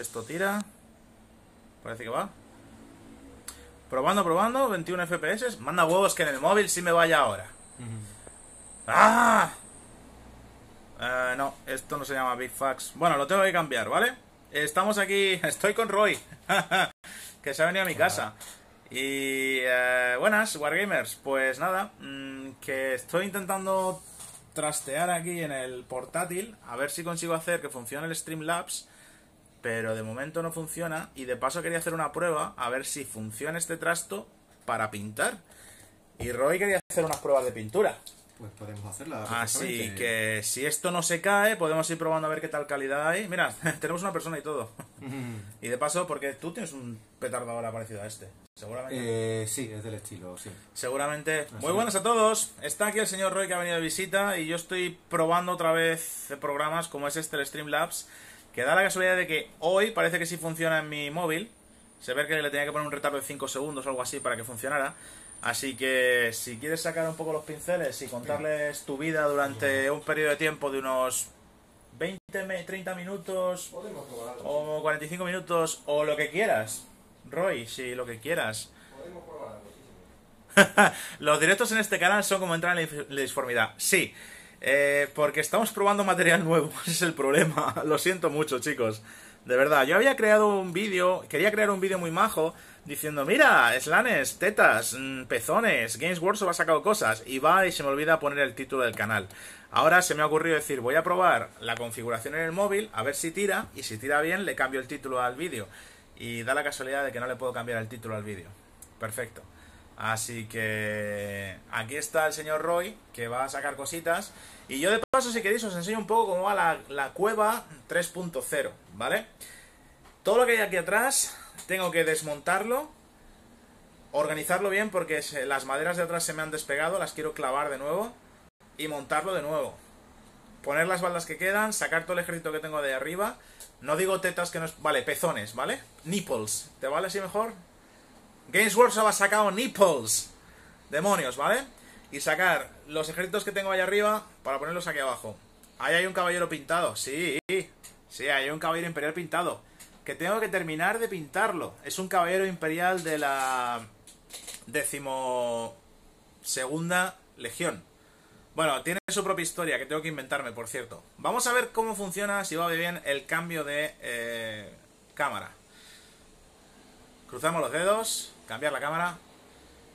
Esto tira. Parece que va. Probando, probando. 21 FPS. Manda huevos que en el móvil sí me vaya ahora. ¡Ah! Eh, no, esto no se llama Big Fax. Bueno, lo tengo que cambiar, ¿vale? Estamos aquí. Estoy con Roy. que se ha venido a mi casa. Y eh, buenas, Wargamers. Pues nada, mm, que estoy intentando trastear aquí en el portátil a ver si consigo hacer que funcione el Streamlabs. Pero de momento no funciona. Y de paso quería hacer una prueba a ver si funciona este trasto para pintar. Y Roy quería hacer unas pruebas de pintura. Pues podemos hacerla. Así que si esto no se cae, podemos ir probando a ver qué tal calidad hay. Mira, tenemos una persona y todo. Y de paso, porque tú tienes un petardo ahora parecido a este. Seguramente. Eh, sí, es del estilo, sí. Seguramente. Así Muy buenas a todos. Está aquí el señor Roy que ha venido de visita y yo estoy probando otra vez programas como es este el Streamlabs. Que da la casualidad de que hoy parece que sí funciona en mi móvil. Se ve que le tenía que poner un retardo de 5 segundos o algo así para que funcionara. Así que si quieres sacar un poco los pinceles y contarles tu vida durante un periodo de tiempo de unos 20, me- 30 minutos o 45 minutos o lo que quieras. Roy, si lo que quieras. Los directos en este canal son como entrar en la disformidad. Sí, eh, porque estamos probando material nuevo. Ese es el problema. Lo siento mucho, chicos. De verdad, yo había creado un vídeo, quería crear un vídeo muy majo diciendo, mira, slanes, tetas, mm, pezones, Games Workshop ha sacado cosas y va y se me olvida poner el título del canal. Ahora se me ha ocurrido decir, voy a probar la configuración en el móvil, a ver si tira, y si tira bien le cambio el título al vídeo. Y da la casualidad de que no le puedo cambiar el título al vídeo. Perfecto. Así que aquí está el señor Roy, que va a sacar cositas. Y yo de paso, si queréis, os enseño un poco cómo va la, la cueva 3.0, ¿vale? Todo lo que hay aquí atrás, tengo que desmontarlo, organizarlo bien porque las maderas de atrás se me han despegado, las quiero clavar de nuevo y montarlo de nuevo. Poner las baldas que quedan, sacar todo el ejército que tengo de arriba. No digo tetas que no es... Vale, pezones, ¿vale? Nipples. ¿Te vale así mejor? Games Workshop ha sacado nipples. Demonios, ¿vale? Y sacar los ejércitos que tengo ahí arriba para ponerlos aquí abajo. Ahí hay un caballero pintado. Sí, sí, hay un caballero imperial pintado. Que tengo que terminar de pintarlo. Es un caballero imperial de la décimo segunda legión. Bueno, tiene su propia historia que tengo que inventarme, por cierto. Vamos a ver cómo funciona, si va bien, el cambio de eh, cámara. Cruzamos los dedos, cambiar la cámara.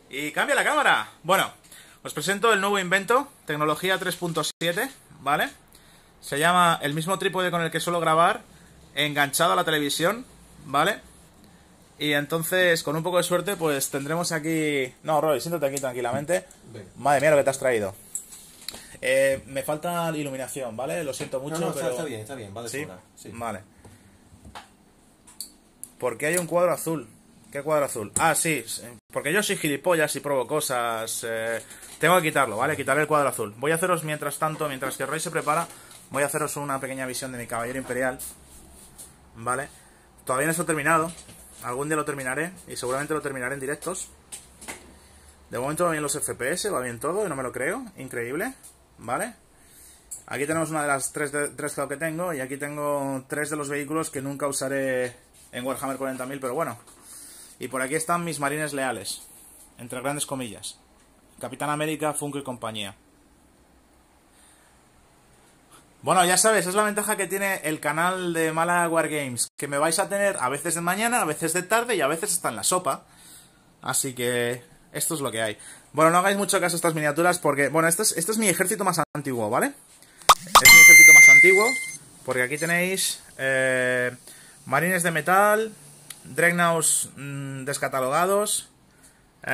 Y cambia la cámara. Bueno, os presento el nuevo invento, tecnología 3.7, ¿vale? Se llama el mismo trípode con el que suelo grabar, enganchado a la televisión, ¿vale? Y entonces, con un poco de suerte, pues tendremos aquí... No, Roy, siéntate aquí tranquilamente. Madre mía, lo que te has traído. Eh, me falta iluminación, ¿vale? Lo siento mucho, No, no, está, pero... está bien, está bien, va de ¿Sí? Sí. Vale. ¿Por qué hay un cuadro azul? ¿Qué cuadro azul? Ah, sí, porque yo soy gilipollas y pruebo cosas. eh, tengo que quitarlo, ¿vale? Quitaré el cuadro azul. Voy a haceros mientras tanto, mientras que Roy se prepara, voy a haceros una pequeña visión de mi caballero imperial. ¿Vale? Todavía no está terminado. Algún día lo terminaré y seguramente lo terminaré en directos. De momento va bien los FPS, va bien todo, y no me lo creo. Increíble. ¿Vale? Aquí tenemos una de las tres, de, tres que tengo y aquí tengo tres de los vehículos que nunca usaré en Warhammer 40.000, pero bueno. Y por aquí están mis marines leales, entre grandes comillas. Capitán América, Funko y compañía. Bueno, ya sabes, es la ventaja que tiene el canal de Mala Wargames, que me vais a tener a veces de mañana, a veces de tarde y a veces está en la sopa. Así que esto es lo que hay. Bueno, no hagáis mucho caso a estas miniaturas porque, bueno, este es, este es mi ejército más antiguo, ¿vale? Es mi ejército más antiguo porque aquí tenéis eh, marines de metal, dreadnoughts mm, descatalogados, eh,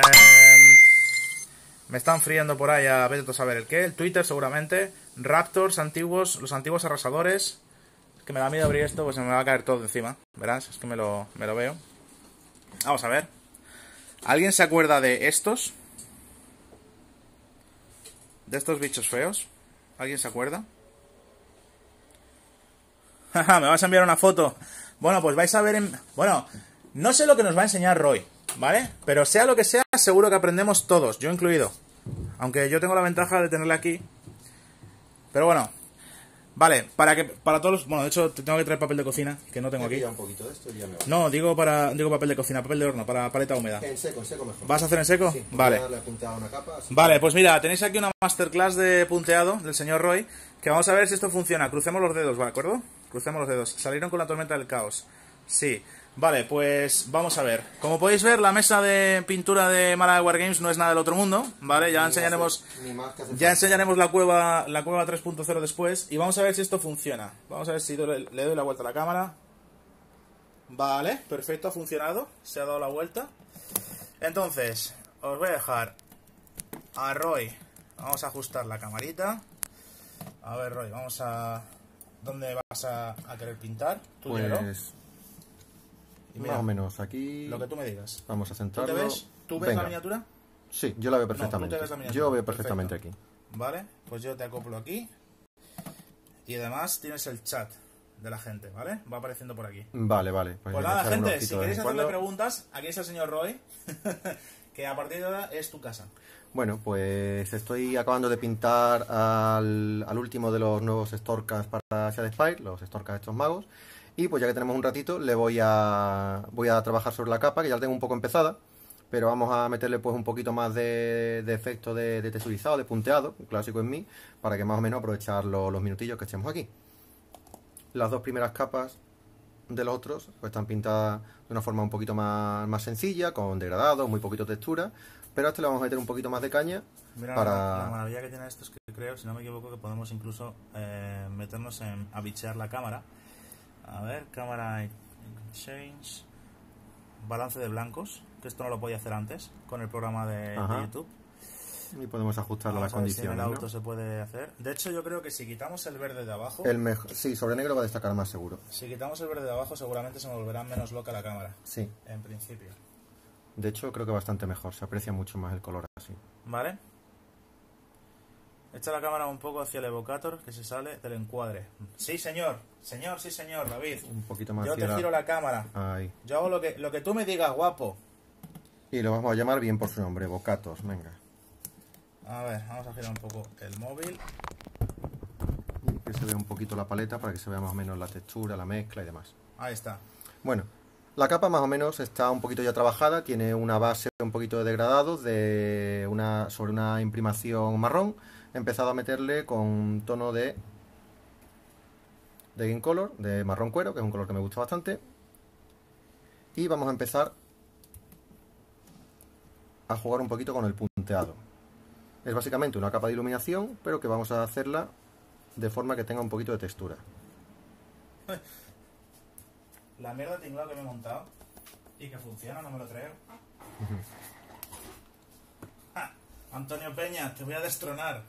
me están friendo por ahí a vete a saber el qué, el Twitter seguramente, Raptors antiguos, los antiguos arrasadores, es que me da miedo abrir esto, pues se me va a caer todo encima, verás, es que me lo, me lo veo. Vamos a ver. ¿Alguien se acuerda de estos? ¿De estos bichos feos? ¿Alguien se acuerda? Jaja, me vas a enviar una foto. Bueno, pues vais a ver en... Bueno, no sé lo que nos va a enseñar Roy, ¿vale? Pero sea lo que sea, seguro que aprendemos todos, yo incluido. Aunque yo tengo la ventaja de tenerla aquí. Pero bueno, Vale, para que para todos los... Bueno, de hecho, te tengo que traer papel de cocina, que no tengo aquí. Ya un poquito de esto y ya me voy. No, digo para digo papel de cocina, papel de horno, para paleta húmeda. En seco, en seco mejor. ¿Vas a hacer en seco? Sí, Vale. una capa. Vale, pues mira, tenéis aquí una masterclass de punteado del señor Roy, que vamos a ver si esto funciona. Crucemos los dedos, ¿de acuerdo? Crucemos los dedos. Salieron con la tormenta del caos. Sí. Vale, pues vamos a ver. Como podéis ver, la mesa de pintura de Malaga Wargames no es nada del otro mundo, ¿vale? Ya Ni enseñaremos... hace- Ya enseñaremos la cueva, la cueva 3.0 después y vamos a ver si esto funciona. Vamos a ver si le, le doy la vuelta a la cámara. Vale, perfecto, ha funcionado. Se ha dado la vuelta. Entonces, os voy a dejar a Roy. Vamos a ajustar la camarita. A ver, Roy, vamos a... ¿Dónde vas a, a querer pintar? Tú dímelo. Pues Y mira, más o menos aquí. Lo que tú me digas. Vamos a ¿Tú centrarlo. te ves? ¿Tú ves Venga. la miniatura? Sí, yo la veo perfectamente. ves la yo veo perfectamente Perfecto. aquí. Vale, pues yo te acoplo aquí. Y además tienes el chat de la gente, ¿vale? Va apareciendo por aquí. Vale, vale. Pues a nada, gente, si queréis en hacerle cuando. preguntas, aquí está el señor Roy, que a partir de ahora es tu casa. Bueno, pues estoy acabando de pintar al, último de los nuevos Storkas para Shad Spire, los Storkas estos magos. Y pues ya que tenemos un ratito, le voy a, voy a trabajar sobre la capa, que ya la tengo un poco empezada. Pero vamos a meterle pues un poquito más de, efecto de, texturizado, de punteado, un clásico en mí, para que más o menos aprovechar lo- los minutillos que estemos aquí. Las dos primeras capas de los otros pues están pintadas de una forma un poquito más, más sencilla, con degradados, muy poquito textura, pero a este le vamos a meter un poquito más de caña Mira, para... la, la maravilla que tiene esto es que creo, si no me equivoco, que podemos incluso eh, meternos en a bichear la cámara. A ver, cámara change, balance de blancos, que esto no lo podía hacer antes con el programa de. YouTube. Y podemos ajustarlo a las si en condiciones. el ¿no? auto se puede hacer. De hecho, yo creo que si quitamos el verde de abajo, El mejor... Sí, sobre negro va a destacar más seguro. si quitamos el verde de abajo, seguramente se me volverá menos loca la cámara, Sí, en principio. de hecho creo que bastante mejor, se aprecia mucho más el color así. ¿Vale? Echa la cámara un poco hacia el evocator que se sale del encuadre. Sí, señor. Señor, sí, señor, David. Un poquito más Yo te giro la cámara. Ahí. Yo hago lo que, lo que tú me digas, guapo. Y lo vamos a llamar bien por su nombre, Bocatos, venga. A ver, vamos a girar un poco el móvil. Que se vea un poquito la paleta para que se vea más o menos la textura, la mezcla y demás. Ahí está. Bueno, la capa más o menos está un poquito ya trabajada, tiene una base un poquito de degradado de una, sobre una imprimación marrón. He empezado a meterle con tono de, de Game Color, de marrón cuero, que es un color que me gusta bastante. Y vamos a empezar a jugar un poquito con el punteado. Es básicamente una capa de iluminación, pero que vamos a hacerla de forma que tenga un poquito de textura. La mierda de tinglado que me he montado y que funciona, no me lo creo. Ja, Antonio Peña, te voy a destronar.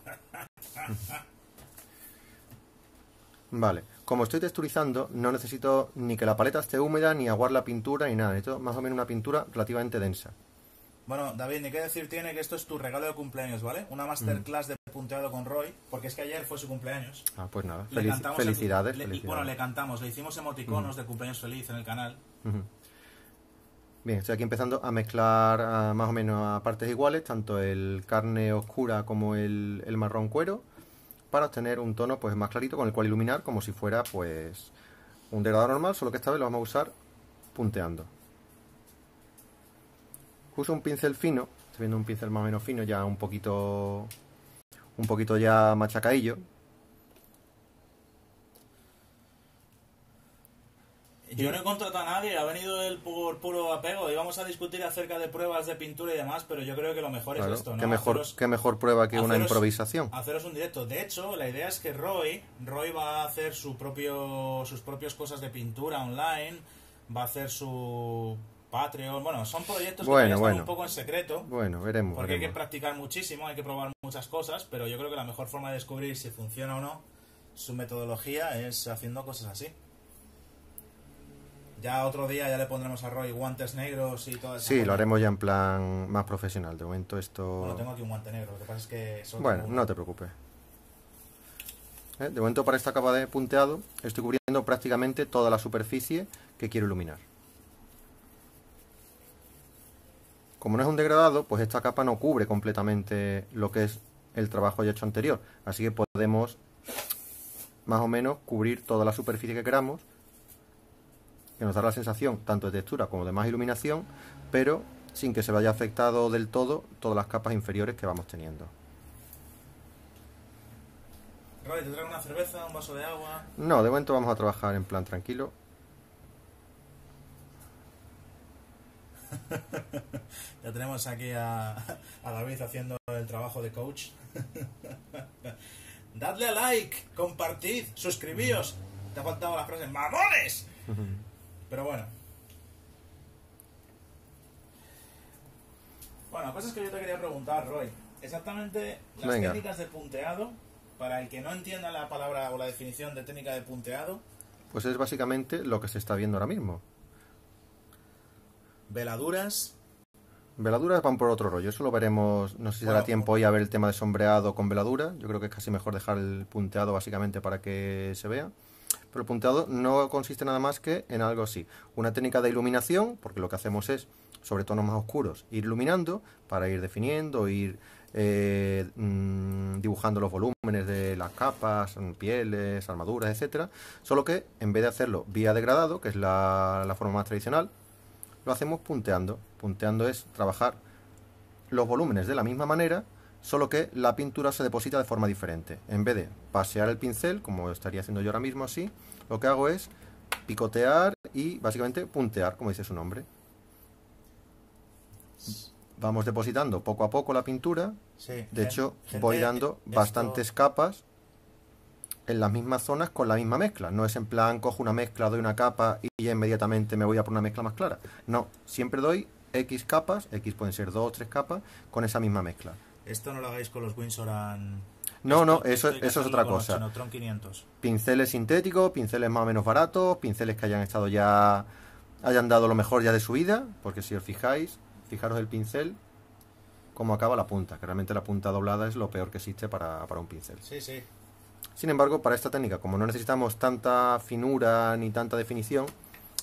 Vale, como estoy texturizando, no necesito ni que la paleta esté húmeda, ni aguar la pintura, ni nada. Necesito más o menos una pintura relativamente densa. Bueno, David, ni qué decir tiene que esto es tu regalo de cumpleaños, ¿vale? Una masterclass de punteado con Roy, porque es que ayer fue su cumpleaños. Ah, pues nada, Le felici- cantamos el- felicidades, le- felicidades. bueno, le cantamos, le hicimos emoticonos de cumpleaños feliz en el canal. Bien, estoy aquí empezando a mezclar ah, más o menos a partes iguales, tanto el carne oscura como el, el marrón cuero, para obtener un tono pues más clarito con el cual iluminar como si fuera pues un degradado normal, solo que esta vez lo vamos a usar punteando. Uso un pincel fino, estoy viendo un pincel más o menos fino, ya un poquito un poquito ya machacaillo. Yo no he contratado a nadie, ha venido él por puro apego. Íbamos a discutir acerca de pruebas de pintura y demás, pero yo creo que lo mejor Claro, es esto, ¿no? qué, mejor, Haceros- qué mejor prueba que una improvisación. Haceros un directo. De hecho, la idea es que Roy, Roy va a hacer su propio, sus propias cosas de pintura online, va a hacer su Patreon. Bueno, son proyectos que Bueno, están bueno. un poco en secreto. Bueno, veremos. Porque hay que practicar muchísimo, hay que probar muchas cosas, pero yo creo que la mejor forma de descubrir si funciona o no su metodología es haciendo cosas así. Ya otro día ya le pondremos a Roy guantes negros y todo eso. Sí, lo haremos ya en plan más profesional. De momento esto... Bueno, tengo aquí un guante negro, lo que pasa es que... solo Bueno, no te preocupes. ¿Eh? De momento para esta capa de punteado estoy cubriendo prácticamente toda la superficie que quiero iluminar. Como no es un degradado, pues esta capa no cubre completamente lo que es el trabajo ya hecho anterior. Así que podemos más o menos cubrir toda la superficie que queramos, que nos da la sensación tanto de textura como de más iluminación, pero sin que se vaya afectado del todo todas las capas inferiores que vamos teniendo. Roy, ¿te traigo una cerveza, un vaso de agua? No, de momento vamos a trabajar en plan tranquilo. Ya tenemos aquí a, a David haciendo el trabajo de coach. Dadle a like, compartid, suscribíos. Te ha faltado la frase ¡Mamones! Pero bueno. Bueno, la cosa es que yo te quería preguntar, Roy. Exactamente las Venga. técnicas de punteado, para el que no entienda la palabra o la definición de técnica de punteado, Pues es básicamente lo que se está viendo ahora mismo. veladuras, Veladuras van por otro rollo, eso lo veremos, no sé si Bueno, dará tiempo hoy a ver el tema de sombreado con veladura, yo creo que es casi mejor dejar el punteado básicamente para que se vea. Pero el punteado no consiste nada más que en algo así, una técnica de iluminación, porque lo que hacemos es, sobre tonos más oscuros, ir iluminando para ir definiendo, ir eh, mm, dibujando los volúmenes de las capas, pieles, armaduras, etcétera. Solo que en vez de hacerlo vía degradado, que es la, la forma más tradicional, lo hacemos punteando. Punteando es trabajar los volúmenes de la misma manera, solo que la pintura se deposita de forma diferente. En vez de pasear el pincel, como estaría haciendo yo ahora mismo así, lo que hago es picotear y básicamente puntear, como dice su nombre. Vamos depositando poco a poco la pintura. sí. De hecho, gente, voy dando esto- bastantes capas en las mismas zonas con la misma mezcla. No es en plan, cojo una mezcla, doy una capa y ya inmediatamente me voy a por una mezcla más clara. No, siempre doy X capas, X pueden ser dos o tres capas, con esa misma mezcla. Esto no lo hagáis con los Windsor and... No, no, eso, eso es otra cosa. Chinotron 500. Pinceles sintéticos, pinceles más o menos baratos, pinceles que hayan estado ya, hayan dado lo mejor ya de su vida, porque si os fijáis, fijaros el pincel, cómo acaba la punta, que realmente la punta doblada es lo peor que existe para, para un pincel. Sí, sí. Sin embargo, para esta técnica, como no necesitamos tanta finura ni tanta definición,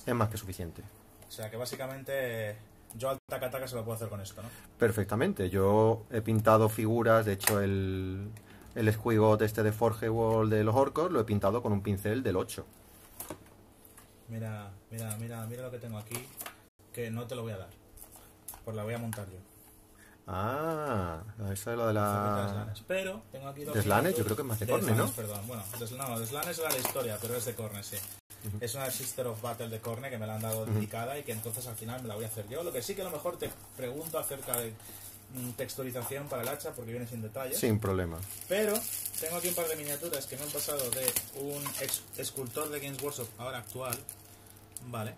es más que suficiente. O sea que básicamente yo al taca-taca se lo puedo hacer con esto, ¿no? Perfectamente. Yo he pintado figuras, de hecho el, el Squigot este de Forge Wall de los orcos lo he pintado con un pincel del 8. Mira, mira, mira, mira lo que tengo aquí, que no te lo voy a dar. Pues la voy a montar yo. Ah, esa es la de la... Pero tengo aquí dos ¿De Slanes? Yo creo que es más de de Corne, ¿no? Slanes, Perdón, bueno, no, Deslanes era la historia, pero es de Corne, sí. Es una Sister of Battle de Corne que me la han dado dedicada y que entonces al final me la voy a hacer yo. Lo que sí que a lo mejor te pregunto acerca de mm, texturización para el hacha porque viene sin detalles. Sin problema. Pero tengo aquí un par de miniaturas que me han pasado de un ex- escultor de Games Workshop ahora actual, ¿vale?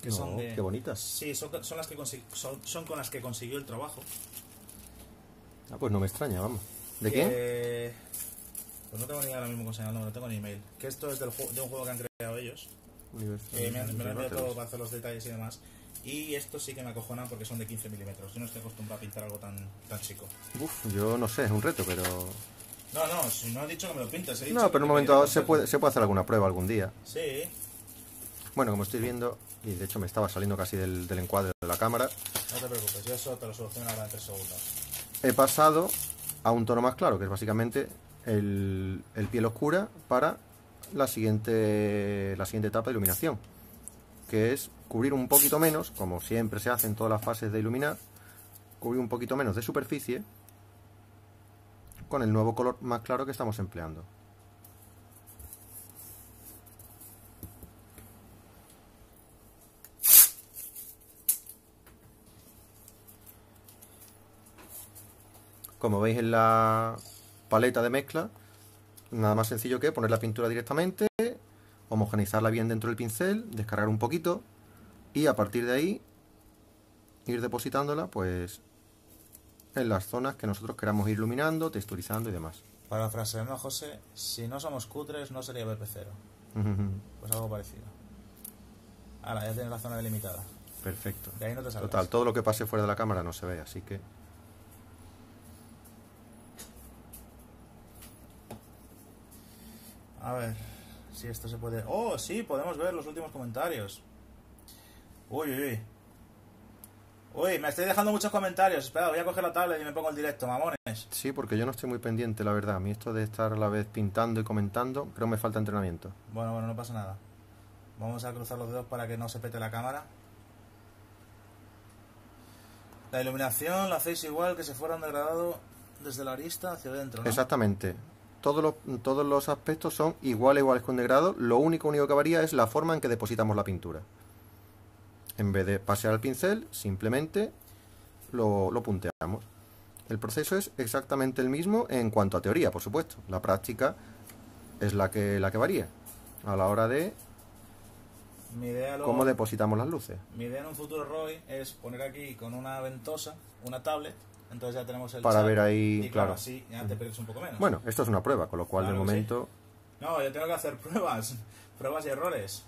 Que No, son de... qué bonitas. Sí, son, son las que son con las que consiguió el trabajo. Ah, pues no me extraña, vamos. ¿De? Que- Pues no tengo ni idea ahora mismo cómo se llama, no, no tengo ni email. Que esto es del de un juego que han creado ellos. Eh, me, han, me lo han enviado todo para hacer los detalles y demás. Y estos sí que me acojonan porque son de 15 milímetros. Yo no estoy acostumbrado a pintar algo tan, tan chico. Uf, yo no sé, es un reto, pero... No, no, si no he dicho que me lo pintes. he dicho No, pero en un me momento quería se puede, se puede hacer alguna prueba algún día. Sí, Bueno, como estoy viendo, y de hecho me estaba saliendo casi del, del encuadre de la cámara, no te preocupes, yo eso te lo soluciono ahora en 3 segundos. He pasado a un tono más claro, que es básicamente el, el piel oscura para la siguiente, la siguiente etapa de iluminación, que es cubrir un poquito menos, como siempre se hace en todas las fases de iluminar, cubrir un poquito menos de superficie con el nuevo color más claro que estamos empleando. Como veis en la paleta de mezcla, nada más sencillo que poner la pintura directamente, homogeneizarla bien dentro del pincel, descargar un poquito y a partir de ahí ir depositándola pues en las zonas que nosotros queramos ir iluminando, texturizando y demás. Para frase, José, si no somos cutres no sería BP0. Pues algo parecido. Ahora, ya tienes la zona delimitada. Perfecto. De ahí no te salgas. Total, todo lo que pase fuera de la cámara no se ve, así que A ver, si esto se puede... Oh, sí, podemos ver los últimos comentarios. Uy, uy, uy. Uy, me estoy dejando muchos comentarios. Espera, voy a coger la tablet y me pongo el directo, mamones. Sí, porque yo no estoy muy pendiente, la verdad. A mí esto de estar a la vez pintando y comentando, creo que me falta entrenamiento. Bueno, bueno, no pasa nada. Vamos a cruzar los dedos para que no se pete la cámara. La iluminación la hacéis igual que si fuera un degradado desde la arista hacia adentro, ¿no? Exactamente. Todos los, todos los aspectos son iguales, iguales con degradado. Lo único, único que varía es la forma en que depositamos la pintura. En vez de pasear el pincel, simplemente lo, lo punteamos. El proceso es exactamente el mismo en cuanto a teoría, por supuesto. La práctica es la que, la que varía a la hora de Mi idea, luego- cómo depositamos las luces. mi idea en un futuro, Roy, es poner aquí con una ventosa, una tablet, entonces ya tenemos el Para chat, ver ahí, y claro, claro. así ya te pierdes un poco menos. Bueno, esto es una prueba, con lo cual Claro de sí. momento... No, yo tengo que hacer pruebas, pruebas y errores.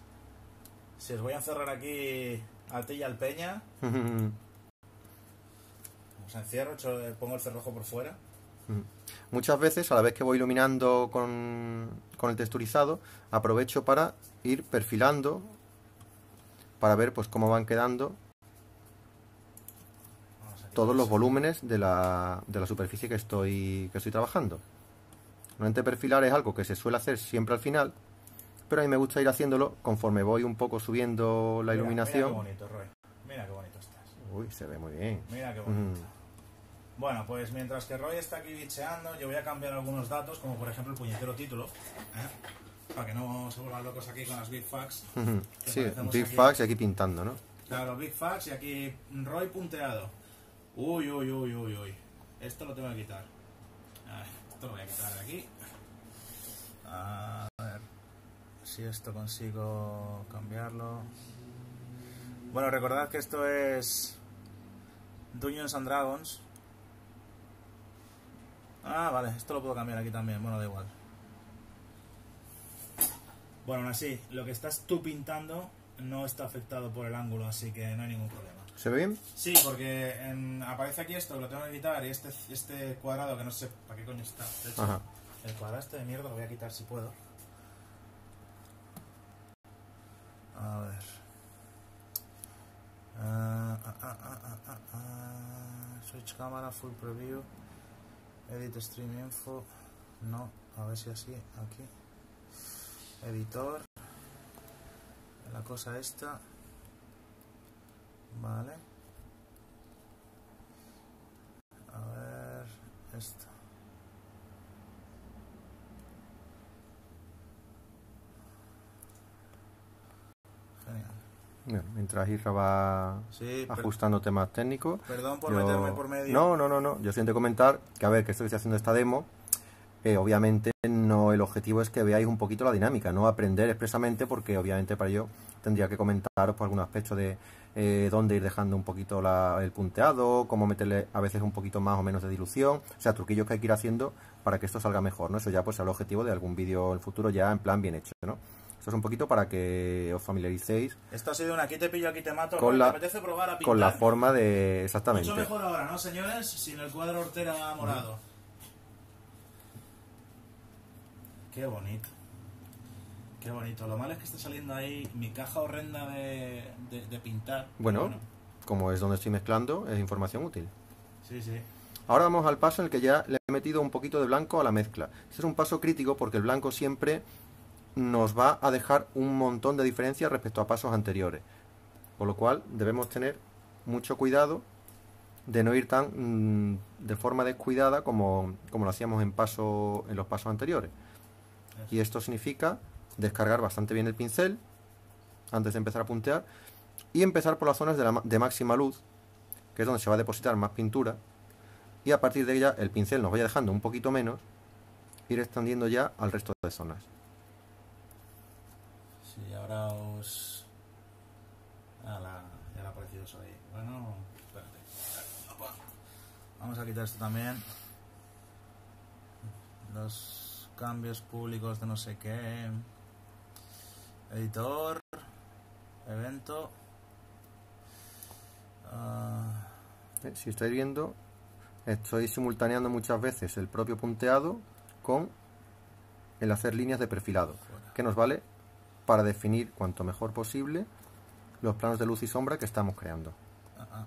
Si os voy a encerrar aquí a ti y al Peña, os encierro, echo- pongo el cerrojo por fuera. Muchas veces, a la vez que voy iluminando con, con el texturizado, aprovecho para ir perfilando para ver pues cómo van quedando todos los volúmenes de la, de la superficie que estoy, que estoy trabajando. Normalmente perfilar es algo que se suele hacer siempre al final, pero a mí me gusta ir haciéndolo conforme voy un poco subiendo la Mira, iluminación. Mira qué bonito, Roy. Mira qué bonito estás. Uy, se ve muy bien. Mira qué bonito. Mm. Bueno, pues mientras que Roy está aquí bicheando, yo voy a cambiar algunos datos, como por ejemplo el puñetero título, ¿eh? para que no se vuelvan locos aquí con las Big Facts. Sí, Big aquí. Facts y aquí pintando, ¿no? Claro, Big Facts y aquí Roy punteado. Uy, uy, uy, uy, uy. Esto lo tengo que quitar. Esto lo voy a quitar de aquí. A ver si esto consigo cambiarlo. Bueno, recordad que esto es Dungeons and Dragons. Ah, vale, esto lo puedo cambiar aquí también. Bueno, da igual. Bueno, aún así, lo que estás tú pintando no está afectado por el ángulo, así que no hay ningún problema. ¿Se ve bien? Sí, porque en- aparece aquí esto que lo tengo que quitar y este, este cuadrado que no sé para qué coño está. De hecho, Ajá. el cuadrado este de mierda lo voy a quitar si puedo. A ver. Ah, ah, ah. Switch cámara, full preview. Edit stream info. No, a ver si así, aquí. Editor. La cosa esta. Vale. A ver, esto. Genial. Bueno, mientras Isra va Sí, ajustando temas técnicos. perdón por yo- meterme por medio. No, no, no, no. Yo siento comentar que, a ver, que esto que estoy haciendo esta demo, eh, obviamente no el objetivo es que veáis un poquito la dinámica, no aprender expresamente, porque obviamente para ello tendría que comentaros por algún aspecto de eh, dónde ir dejando un poquito la- el punteado, cómo meterle a veces un poquito más o menos de dilución, o sea, truquillos que hay que ir haciendo para que esto salga mejor, ¿no? Eso ya pues será el objetivo de algún vídeo en el futuro ya en plan bien hecho, ¿no? Esto es un poquito para que os familiaricéis Esto ha sido un aquí te pillo, aquí te mato. Con ¿Me la- apetece probar a pintar? con la forma de... Exactamente. Mucho mejor ahora, ¿no, señores? Sin el cuadro Ortera morado. Qué bonito. Qué bonito. Lo malo es que está saliendo ahí mi caja horrenda de, de, de pintar. Bueno, como es donde estoy mezclando, es información útil. Sí, sí. Ahora vamos al paso en el que ya le he metido un poquito de blanco a la mezcla. Este es un paso crítico porque el blanco siempre nos va a dejar un montón de diferencia respecto a pasos anteriores. Por lo cual debemos tener mucho cuidado de no ir tan mm, de forma descuidada como, como lo hacíamos en, paso, en los pasos anteriores. Y esto significa descargar bastante bien el pincel antes de empezar a puntear y empezar por las zonas de, la de máxima luz, que es donde se va a depositar más pintura, y a partir de ella el pincel nos vaya dejando un poquito menos, ir extendiendo ya al resto de zonas. Sí, ahora os... Ah, la... ya le ha aparecido eso ahí. Bueno, espérate. Vamos a quitar esto también. Los cambios públicos de no sé qué. Editor. Evento. Ah, Eh, Si estáis viendo, estoy simultaneando muchas veces el propio punteado con el hacer líneas de perfilado, que nos vale para definir cuanto mejor posible los planos de luz y sombra que estamos creando. Ah, ah.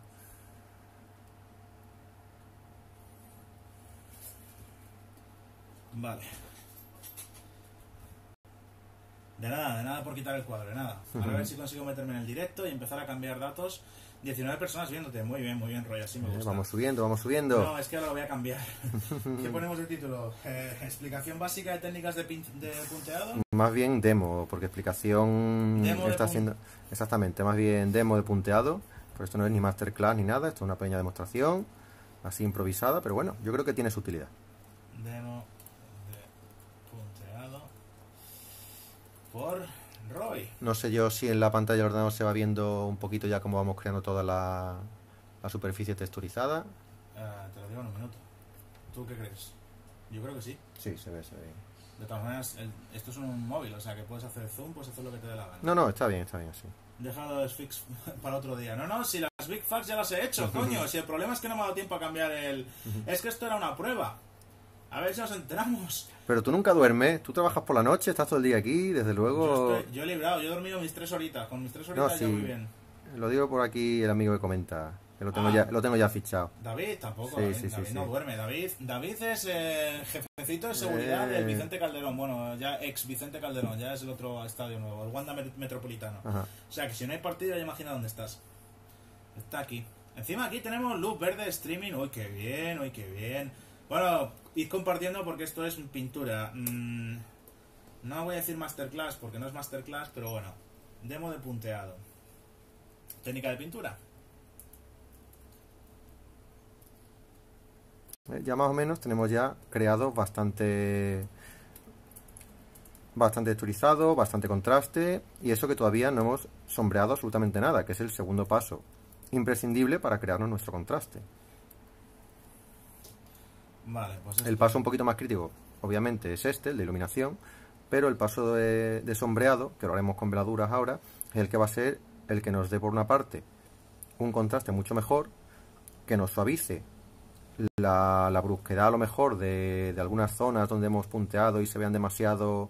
Vale. De nada, de nada por quitar el cuadro, de nada. A ver si consigo meterme en el directo y empezar a cambiar datos. 19 personas viéndote, muy bien, muy bien, Roy, así me Eh, gusta. vamos subiendo, vamos subiendo. No, es que ahora lo voy a cambiar. ¿Qué ponemos de título? Eh, explicación básica de técnicas de, pin- de punteado. Más bien demo, porque explicación Demo está haciendo... Exactamente, más bien demo de punteado. Por esto no es ni masterclass ni nada, esto es una pequeña demostración, así improvisada, pero bueno, yo creo que tiene su utilidad. Demo de punteado. Por Roy. No sé yo si en la pantalla del ordenador se va viendo un poquito ya cómo vamos creando toda la, la superficie texturizada. Eh, te lo digo en un minuto. ¿Tú qué crees? Yo creo que sí. Sí, se ve, se ve. De todas maneras, el- esto es un móvil, o sea que puedes hacer zoom, puedes hacer lo que te dé la gana. No, no, está bien, está bien, sí. Deja los fix para otro día. No, no, si las Big Facts ya las he hecho, coño. Si el problema es que no me ha dado tiempo a cambiar el. Es que esto era una prueba. A ver si nos enteramos. Pero tú nunca duermes, tú trabajas por la noche, estás todo el día aquí, desde Yo, luego... estoy- yo he librado, yo he dormido mis tres horitas. Con mis tres No, horitas ya sí. muy bien. Lo digo por aquí el amigo que comenta, que lo tengo, Ah. ya, lo tengo ya fichado. David tampoco, Sí, David, sí, David no duerme. David, David es eh, jefecito de seguridad Eh. del Vicente Calderón. Bueno, ya ex Vicente Calderón, ya es el otro estadio nuevo, el Wanda Met- Metropolitano. Ajá. O sea que si no hay partido, ya imagina dónde estás. Está aquí. Encima aquí tenemos luz verde streaming. Uy, qué bien, uy, qué bien. Bueno, id compartiendo porque esto es pintura. Mm, no voy a decir masterclass porque no es masterclass, pero bueno. Demo de punteado. Técnica de pintura. Eh, Ya más o menos tenemos ya creado bastante bastante texturizado, bastante contraste y eso que todavía no hemos sombreado absolutamente nada, que es el segundo paso imprescindible para crearnos nuestro contraste. Vale, pues El paso un poquito más crítico, obviamente, es este, el de iluminación, pero el paso de, sombreado, que lo haremos con veladuras ahora, es el que va a ser el que nos dé por una parte un contraste mucho mejor, que nos suavice la, la brusquedad a lo mejor de, de algunas zonas donde hemos punteado y se vean demasiado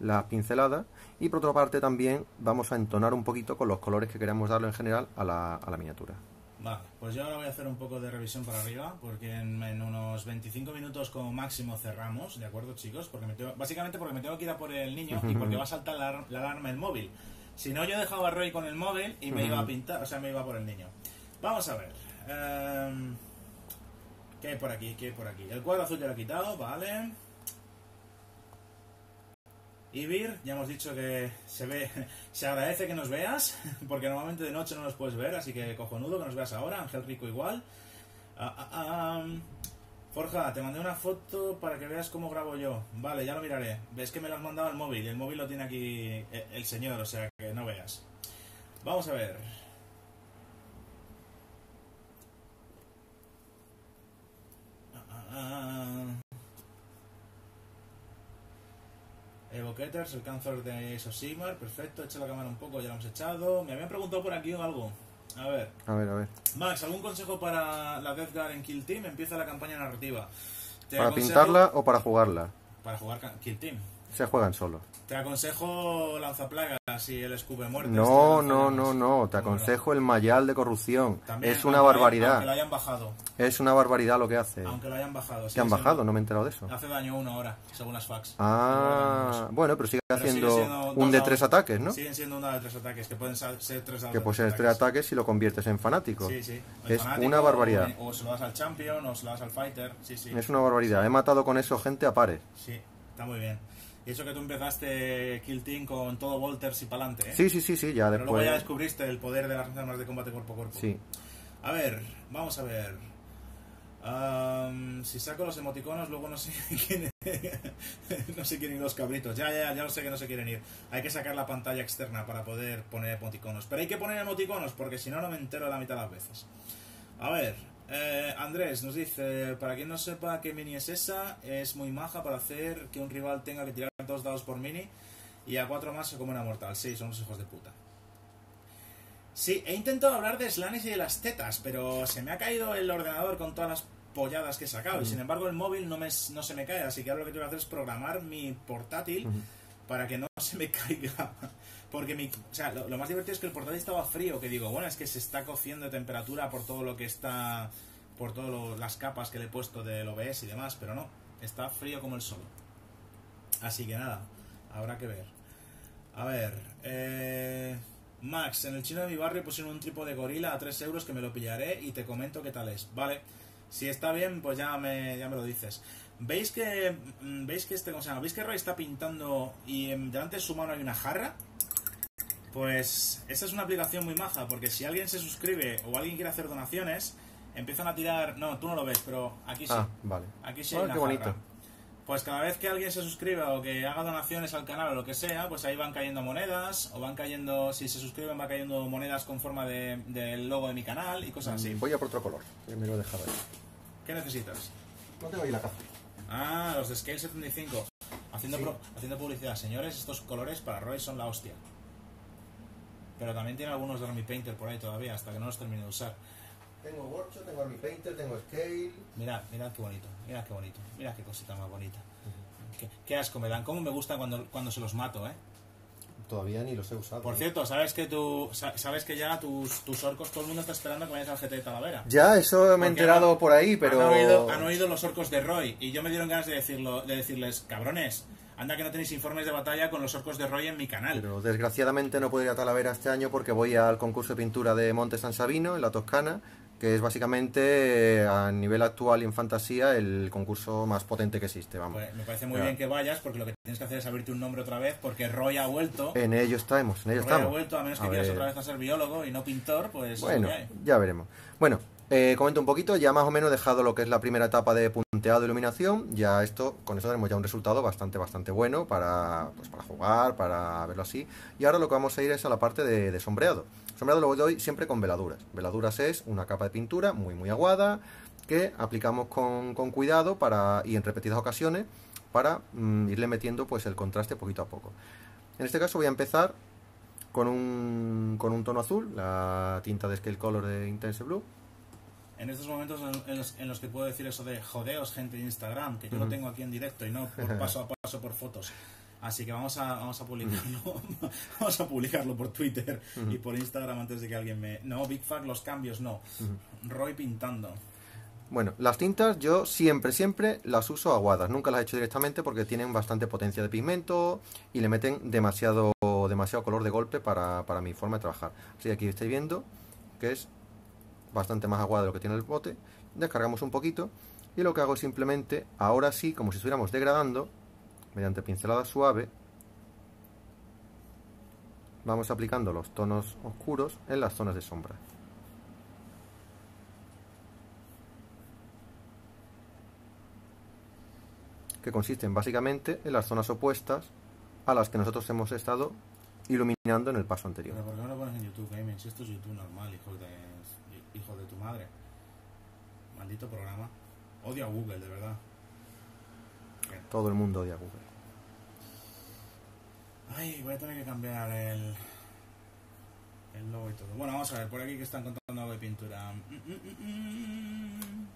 las pinceladas, y por otra parte también vamos a entonar un poquito con los colores que queremos darle en general a la, a la miniatura. Vale, pues yo ahora voy a hacer un poco de revisión para arriba, porque en, en unos 25 minutos como máximo cerramos, ¿de acuerdo, chicos? Porque me tengo- básicamente porque me tengo que ir a por el niño y porque va a saltar la, la alarma del móvil. Si no, yo dejaba a Roy con el móvil y me iba a pintar, o sea, me iba por el niño. Vamos a ver. em, ¿Qué hay por aquí? ¿Qué hay por aquí? El cuadro azul ya lo he quitado, vale. Ibir, ya hemos dicho que se ve, se agradece que nos veas, porque normalmente de noche no nos puedes ver, así que cojonudo que nos veas ahora, Ángel Rico igual. Ah, ah, ah, Forja, te mandé una foto para que veas cómo grabo yo. Vale, ya lo miraré. Ves que me lo has mandado al móvil, el móvil lo tiene aquí el, el señor, o sea que no veas. Vamos a ver. Ah, ah, ah. Evocators, el cáncer de Ace of Sigmar, perfecto, echa la cámara un poco, ya lo hemos echado. Me habían preguntado por aquí algo. A ver, A ver, a ver. Max, ¿algún consejo para la Death Guard en Kill Team? Empieza la campaña narrativa. Te ¿Para aconsejo- pintarla o para jugarla? Para jugar Kill Team. Se juegan solo. Te aconsejo lanzaplagas y el escupe muerte. No, no, no, no. Te aconsejo el mayal de corrupción. Es una Aunque lo barbaridad. hayan bajado. Es una barbaridad lo que hace. Aunque lo hayan bajado. ¿Qué sigue han bajado? No me he enterado de eso. Hace daño uno ahora, según las fax. Ah, bueno, pero sigue Pero sigue haciendo siendo un de tres ataques, ¿no? Siguen siendo una de tres ataques, que pueden ser tres Que puede ser tres ataques si lo conviertes en fanático. Sí, sí. El Es fanático, una barbaridad. O, o se lo das al champion, o se lo das al fighter. Sí, sí. Es una barbaridad. He matado con eso gente a pares. Sí, está muy bien. Y eso que tú empezaste Kill Team con todo Volters y pa'lante, ¿eh? Sí, sí, sí, sí, ya Pero luego ya después. descubriste el poder de las armas de combate cuerpo a cuerpo. Sí. A ver, vamos a ver. Am, si saco los emoticonos, luego no sé quién no se quieren ir los cabritos. Ya, ya, ya lo sé que no se quieren ir. Hay que sacar la pantalla externa para poder poner emoticonos. Pero hay que poner emoticonos porque si no, no me entero la mitad de las veces. A ver, eh, Andrés nos dice: Para quien no sepa qué mini es esa, es muy maja para hacer que un rival tenga que tirar dos dados por mini y a cuatro más se come una mortal. Sí, son los hijos de puta. Sí, he intentado hablar de Slanes y de las tetas, pero se me ha caído el ordenador con todas las polladas que he sacado. Y sin embargo, el móvil no, me, no se me cae. Así que ahora lo que tengo que hacer es programar mi portátil para que no se me caiga. Porque mi, o sea, lo, lo más divertido es que el portátil estaba frío. Que digo, bueno, es que se está cociendo de temperatura por todo lo que está. por todas las capas que le he puesto del OBS y demás, pero no. está frío como el sol. Así que nada, habrá que ver. A ver, eh, Max, en el chino de mi barrio pusieron un trípode gorila a 3 euros que me lo pillaré y te comento qué tal es. Vale, si está bien, pues ya me, ya me lo dices. ¿Veis que, mm, ¿Veis que este, ¿cómo se llama? ¿Veis que Roy está pintando y delante de su mano hay una jarra? Pues esa es una aplicación muy maja, porque si alguien se suscribe o alguien quiere hacer donaciones, empiezan a tirar... No, tú no lo ves, pero aquí sí. Ah, vale. Aquí sí Ah, hay una qué bonito. Pues cada vez que alguien se suscriba o que haga donaciones al canal o lo que sea, pues ahí van cayendo monedas o van cayendo, si se suscriben va cayendo monedas con forma de- del logo de mi canal y cosas así. Voy a por otro color. que me lo he dejado ahí. ¿Qué necesitas? No tengo ahí la caja. Ah, los de Scale 75. Haciendo, Sí. pro- haciendo publicidad. Señores, estos colores para Roy son la hostia. Pero también tiene algunos de Army Painter por ahí todavía, hasta que no los termine de usar. Tengo Workshop, tengo Army Painter, tengo Scale. Mirad, mirad qué bonito, mirad qué bonito, mirad qué cosita más bonita. Qué, qué asco me dan, cómo me gusta cuando, cuando se los mato, eh. Todavía ni los he usado. Por cierto, sabes que tú, sa- sabes que ya tus, tus orcos, todo el mundo está esperando que vayas al GT de Talavera. Ya, eso me he Porque enterado han- por ahí, pero... Han oído, han oído los orcos de Roy y yo me dieron ganas de decirlo, de decirles, cabrones, anda que no tenéis informes de batalla con los orcos de Roy en mi canal. Pero desgraciadamente no puedo ir a Talavera este año porque voy al concurso de pintura de Monte San Sabino, en la Toscana, que es básicamente eh, a nivel actual y en fantasía el concurso más potente que existe, vamos. Pues me parece muy bien que vayas porque lo que tienes que hacer es abrirte un nombre otra vez porque Roy ha vuelto. En ello estamos, en ello Roy ha estamos. vuelto, a menos que A quieras ver. otra vez a ser biólogo y no pintor, pues Bueno, ya veremos. Bueno, eh, comento un poquito, ya más o menos he dejado lo que es la primera etapa de punteado e iluminación, ya esto, con eso tenemos ya un resultado bastante, bastante bueno para, pues, para jugar, para verlo así, y ahora lo que vamos a ir es a la parte de, de sombreado. Sombreado lo doy siempre con veladuras. Veladuras es una capa de pintura muy, muy aguada, que aplicamos con, con cuidado para, y en repetidas ocasiones para mm, irle metiendo pues el contraste poquito a poco. En este caso voy a empezar con un, con un tono azul, la tinta de Scale Color de Intense Blue. En estos momentos en- los, en los que puedo decir eso de jodeos gente de Instagram, que yo lo Ujú. tengo aquí en directo y no por paso a paso por fotos. Así que vamos a, vamos a publicarlo. vamos a publicarlo por Twitter y por Instagram antes de que alguien me. No, Big Fuck, los cambios no. Roy pintando. Bueno, las tintas yo siempre, siempre las uso aguadas, nunca las he hecho directamente porque tienen bastante potencia de pigmento y le meten demasiado, demasiado color de golpe para, para mi forma de trabajar. Así que aquí estáis viendo que es bastante más aguada de lo que tiene el bote. Descargamos un poquito y lo que hago es simplemente, ahora sí, como si estuviéramos degradando, mediante pincelada suave, vamos aplicando los tonos oscuros en las zonas de sombra. que consisten básicamente en las zonas opuestas a las que nosotros hemos estado iluminando en el paso anterior. ¿por qué no lo pones en YouTube Gaming? Si esto es YouTube normal, hijo de, hijo de tu madre. Maldito programa. Odio a Google, de verdad. Todo el mundo odia Google. Ay, voy a tener que cambiar el, el logo y todo. Bueno, vamos a ver, por aquí que están contando algo de pintura. Mm, mm, mm.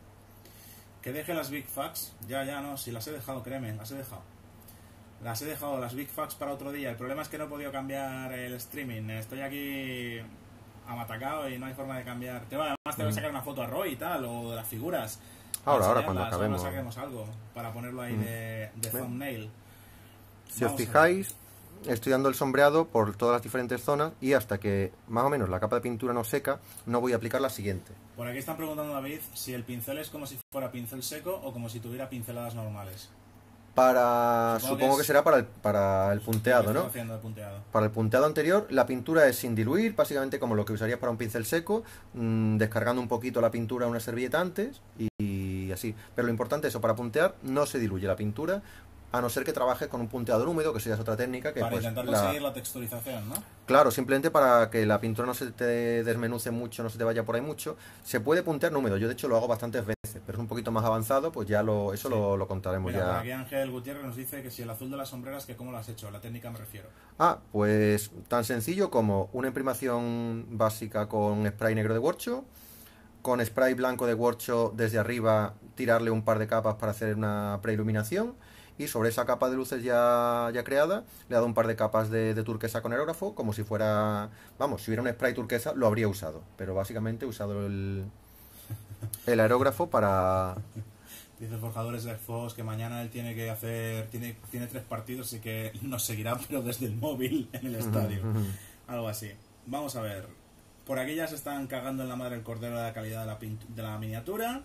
Que deje las Big Facts. Ya, ya, no, si las he dejado, créeme, las he dejado. Las he dejado, las Big Facts para otro día. El problema es que no he podido cambiar el streaming. Estoy aquí amatacado y no hay forma de cambiar. Te va, además te voy a sacar una foto a Roy y tal, o de las figuras. Ahora, ahora, cuando acabemos. saquemos algo para ponerlo ahí Mm. de, thumbnail. Si os Vamos fijáis, estoy dando el sombreado por todas las diferentes zonas y hasta que más o menos la capa de pintura no seca, no voy a aplicar la siguiente. Por aquí están preguntando David si el pincel es como si fuera pincel seco o como si tuviera pinceladas normales. Para, Supongo supongo que será para el, para el punteado, ¿no? punteado. Para el punteado anterior, la pintura es sin diluir, básicamente como lo que usarías para un pincel seco, mm, descargando un poquito la pintura a una servilleta antes y así. Pero lo importante es eso, para puntear no se diluye la pintura, a no ser que trabajes con un punteador húmedo, que eso ya es otra técnica que Para pues, intentar conseguir la texturización, ¿no? Claro, simplemente para que la pintura no se te desmenuce mucho, no se te vaya por ahí mucho. Se puede puntear en húmedo, yo de hecho lo hago bastantes veces, pero es un poquito más avanzado, pues ya lo, eso Sí. lo, lo contaremos Mira, por ya. aquí Ángel Gutiérrez nos dice que si el azul de las sombreras, que cómo lo has hecho, la técnica me refiero. Ah, pues tan sencillo como una imprimación básica con spray negro de Workshop, con spray blanco de Workshop desde arriba tirarle un par de capas para hacer una preiluminación y sobre esa capa de luces ya, ya creada le he dado un par de capas de, de turquesa con aerógrafo como si fuera, vamos, si hubiera un spray turquesa lo habría usado, pero básicamente he usado el, el aerógrafo para, Dice Forjadores de Fox que mañana él tiene que hacer, tiene, tiene tres partidos y que nos seguirá, pero desde el móvil en el estadio. Algo así. Vamos a ver. Por aquí ya se están cagando en la madre el cordero de la calidad de la, de la miniatura.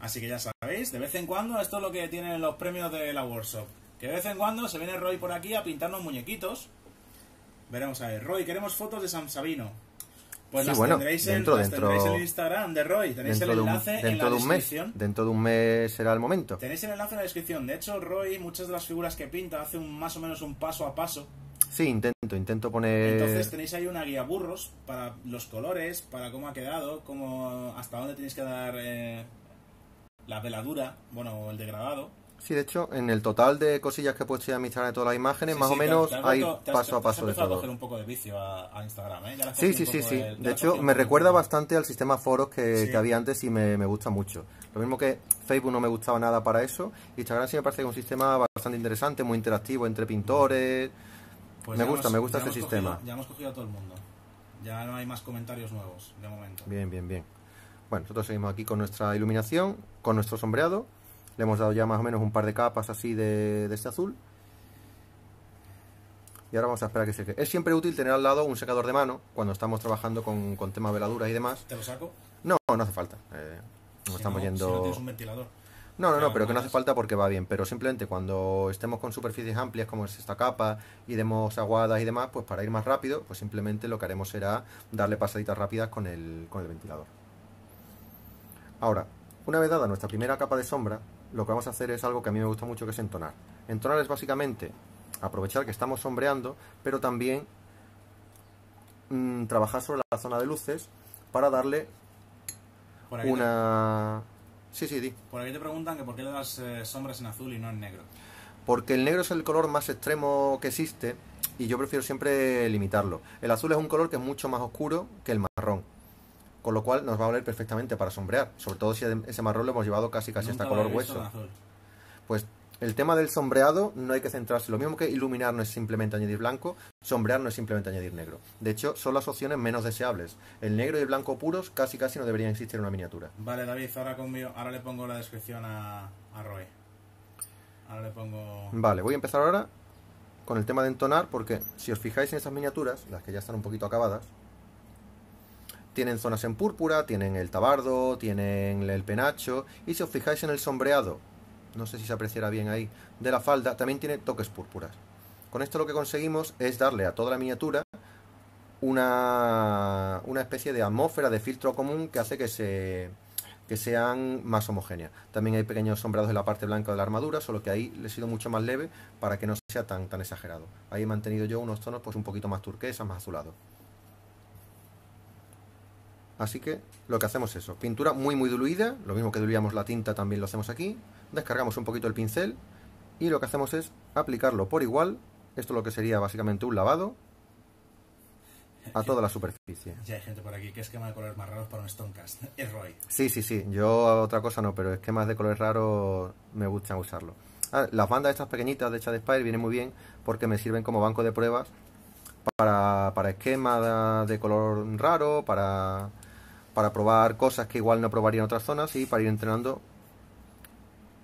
Así que ya sabéis, de vez en cuando, esto es lo que tienen los premios de la workshop. Que de vez en cuando se viene Roy por aquí a pintarnos muñequitos. Veremos a ver. Roy, queremos fotos de San Sabino. Pues las, tendréis, en, dentro, el Instagram de Roy. Tenéis el enlace en la descripción. dentro de un mes será el momento. Tenéis el enlace en la descripción. De hecho, Roy, muchas de las figuras que pinta, hace un, más o menos un paso a paso. Sí, intento, intento poner... Entonces tenéis ahí una guía burros para los colores, para cómo ha quedado, cómo, hasta dónde tenéis que dar eh, la veladura, bueno, el degradado. Sí, de hecho, en el total de cosillas que he puesto ya en Instagram de todas las imágenes, más o menos hay paso a paso de todo. a coger un poco de vicio a, Instagram, ¿eh? sí, sí, sí, sí. De, hecho, me recuerda bastante al sistema foros que, había antes y me, gusta mucho. Lo mismo que Facebook no me gustaba nada para eso, Instagram sí me parece que es un sistema bastante interesante, muy interactivo entre pintores. Pues me gusta, me gusta ese sistema. ya hemos cogido a todo el mundo. Ya no hay más comentarios nuevos, de momento. Bien, bien, bien. Bueno, nosotros seguimos aquí con nuestra iluminación, con nuestro sombreado le hemos dado ya más o menos un par de capas así de, este azul. Y ahora vamos a esperar que se seque. Es siempre útil tener al lado un secador de mano cuando estamos trabajando con, con temas veladuras y demás. ¿Te lo saco? No, no hace falta. Eh, no estamos yendo... Si no tienes un ventilador. No, no, no, pero que no hace falta porque va bien. Pero simplemente cuando estemos con superficies amplias como es esta capa y demos aguadas y demás, pues para ir más rápido, pues simplemente lo que haremos será darle pasaditas rápidas con el, con el ventilador. Ahora, una vez dada nuestra primera capa de sombra, lo que vamos a hacer es algo que a mí me gusta mucho, que es entonar. Entonar es básicamente aprovechar que estamos sombreando, pero también mm, trabajar sobre la zona de luces para darle una... Sí, sí, di. Por aquí te preguntan que por qué le das eh, sombras en azul y no en negro. Porque el negro es el color más extremo que existe y yo prefiero siempre limitarlo. El azul es un color que es mucho más oscuro que el marrón con lo cual nos va a valer perfectamente para sombrear, sobre todo si ese marrón lo hemos llevado casi casi hasta color hueso. Pues el tema del sombreado no hay que centrarse, lo mismo que iluminar no es simplemente añadir blanco, sombrear no es simplemente añadir negro. De hecho, son las opciones menos deseables. El negro y el blanco puros casi casi no deberían existir en una miniatura. Vale, David, ahora, conmigo, ahora le pongo la descripción a, a Roy. Ahora le pongo... Vale, voy a empezar ahora con el tema de entonar, porque si os fijáis en estas miniaturas, las que ya están un poquito acabadas, tienen zonas en púrpura, tienen el tabardo, tienen el penacho y si os fijáis en el sombreado, no sé si se apreciará bien ahí, de la falda, también tiene toques púrpuras. Con esto lo que conseguimos es darle a toda la miniatura una, una especie de atmósfera de filtro común que hace que se que sean más homogéneas. También hay pequeños sombreados en la parte blanca de la armadura, solo que ahí le he sido mucho más leve para que no sea tan, tan exagerado. Ahí he mantenido yo unos tonos pues un poquito más turquesas, más azulados. Así que lo que hacemos es eso, pintura muy muy diluida, lo mismo que diluíamos la tinta también lo hacemos aquí, descargamos un poquito el pincel y lo que hacemos es aplicarlo por igual, esto lo que sería básicamente un lavado a toda la superficie. Ya hay gente por aquí que esquema de colores más raros para un Stonecast, es Roy. Sí, sí, sí, yo otra cosa no, pero esquemas de colores raros me gusta usarlo. Ah, las bandas estas pequeñitas de Chad Spire vienen muy bien porque me sirven como banco de pruebas para, para esquemas de color raro, para para probar cosas que igual no probaría en otras zonas y para ir entrenando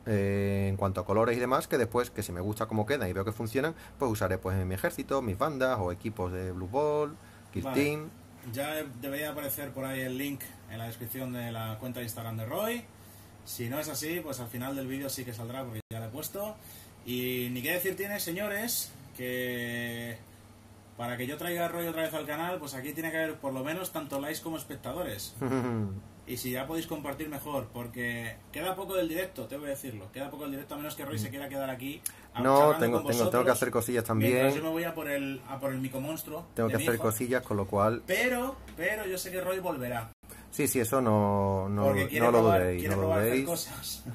eh, en cuanto a colores y demás, que después, que si me gusta cómo quedan y veo que funcionan, pues usaré pues en mi ejército, mis bandas o equipos de Blue Ball, Kill Team. Ya debería aparecer por ahí el link en la descripción de la cuenta de Instagram de Roy. Si no es así, pues al final del vídeo sí que saldrá porque ya lo he puesto. Y ni qué decir tiene, señores, que para que yo traiga rollo otra vez al canal, pues aquí tiene que haber por lo menos tanto likes como espectadores. y si ya podéis compartir mejor, porque queda poco del directo, te voy a decirlo. Queda poco del directo, a menos que Roy se quiera quedar aquí. No, tengo, tengo, tengo que hacer cosillas también. Yo me voy a por el, a por el micomonstruo. Tengo que hacer cosillas, con lo cual. Pero, pero yo sé que Roy volverá. Sí, sí, eso no, no, no lo dudéis. No lo dudéis. Cosas.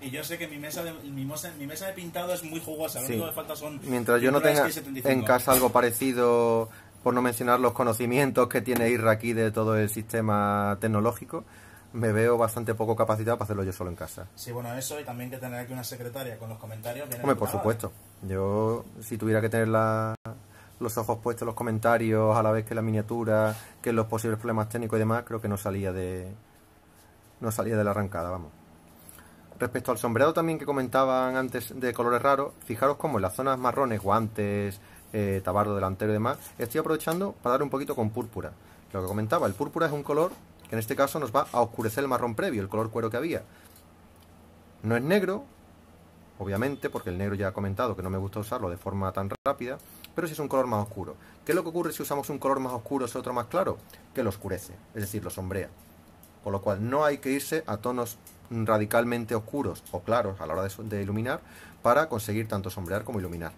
Y yo sé que mi mesa de, mi, mesa de pintado es muy jugosa. Lo único que falta son. Mientras yo no tenga en casa algo parecido, por no mencionar los conocimientos que tiene Irra aquí de todo el sistema tecnológico, me veo bastante poco capacitado para hacerlo yo solo en casa. Sí, bueno, eso y también que tener aquí una secretaria con los comentarios. Hombre, por supuesto. Yo, si tuviera que tener los ojos puestos en los comentarios a la vez que la miniatura, que los posibles problemas técnicos y demás, creo que no salía de no salía de la arrancada, vamos. Respecto al sombreado también que comentaban antes de colores raros, fijaros como en las zonas marrones, guantes, eh, tabardo delantero y demás, estoy aprovechando para dar un poquito con púrpura. Lo que comentaba, el púrpura es un color que en este caso nos va a oscurecer el marrón previo, el color cuero que había. No es negro, obviamente, porque el negro ya he comentado que no me gusta usarlo de forma tan rápida, pero sí es un color más oscuro. ¿Qué es lo que ocurre si usamos un color más oscuro o otro más claro? Que lo oscurece, es decir, lo sombrea. Con lo cual no hay que irse a tonos radicalmente oscuros o claros a la hora de, iluminar para conseguir tanto sombrear como iluminar.